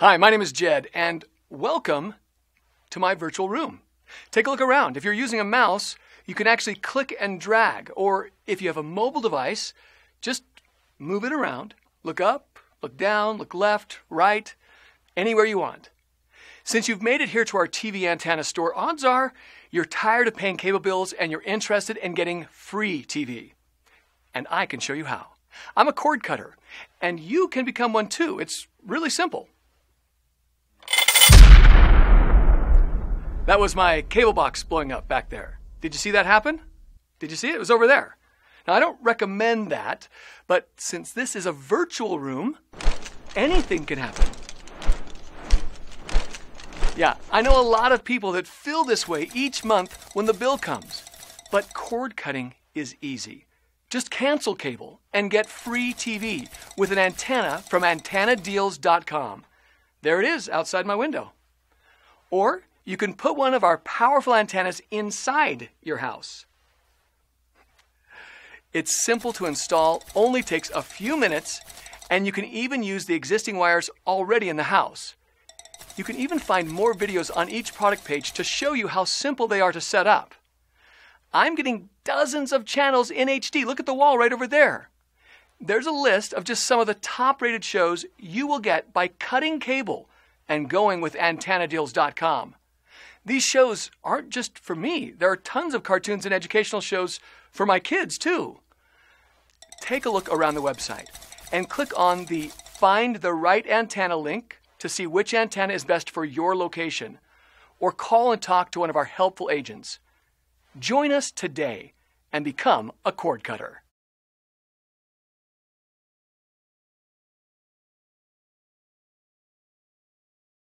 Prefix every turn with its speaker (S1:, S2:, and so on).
S1: Hi, my name is Jed, and welcome to my virtual room. Take a look around. If you're using a mouse, you can actually click and drag, or if you have a mobile device, just move it around. Look up, look down, look left, right, anywhere you want. Since you've made it here to our TV antenna store, odds are you're tired of paying cable bills and you're interested in getting free TV. And I can show you how. I'm a cord cutter, and you can become one too. It's really simple. That was my cable box blowing up back there. Did you see that happen? Did you see it? It was over there. Now, I don't recommend that, but since this is a virtual room, anything can happen. Yeah, I know a lot of people that feel this way each month when the bill comes. But cord cutting is easy. Just cancel cable and get free TV with an antenna from antennadeals.com. There it is outside my window. Or you can put one of our powerful antennas inside your house. It's simple to install, only takes a few minutes, and you can even use the existing wires already in the house. You can even find more videos on each product page to show you how simple they are to set up. I'm getting dozens of channels in HD. Look at the wall right over there. There's a list of just some of the top rated shows you will get by cutting cable and going with antennadeals.com. These shows aren't just for me, there are tons of cartoons and educational shows for my kids too. Take a look around the website and click on the Find the Right Antenna link to see which antenna is best for your location, or call and talk to one of our helpful agents. Join us today and become a cord cutter.